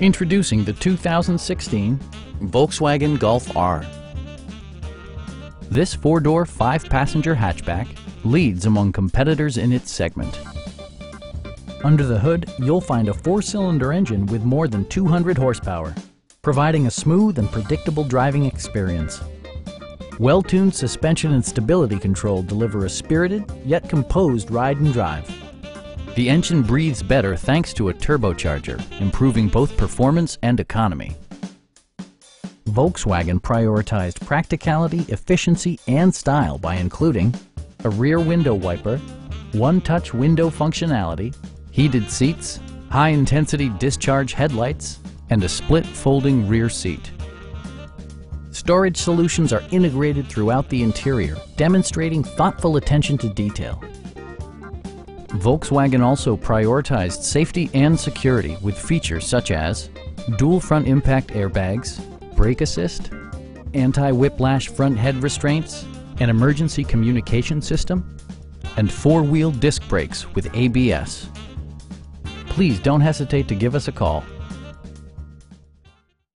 Introducing the 2016 Volkswagen Golf R. This four-door, five-passenger hatchback leads among competitors in its segment. Under the hood, you'll find a four-cylinder engine with more than 200 horsepower, providing a smooth and predictable driving experience. Well-tuned suspension and stability control deliver a spirited yet composed ride and drive. The engine breathes better thanks to a turbocharger, improving both performance and economy. Volkswagen prioritized practicality, efficiency, and style by including a rear window wiper, one-touch window functionality, heated seats, high-intensity discharge headlights, and a split folding rear seat. Storage solutions are integrated throughout the interior, demonstrating thoughtful attention to detail. Volkswagen also prioritized safety and security with features such as dual front impact airbags, brake assist, anti-whiplash front head restraints, an emergency communication system, and four-wheel disc brakes with ABS. Please don't hesitate to give us a call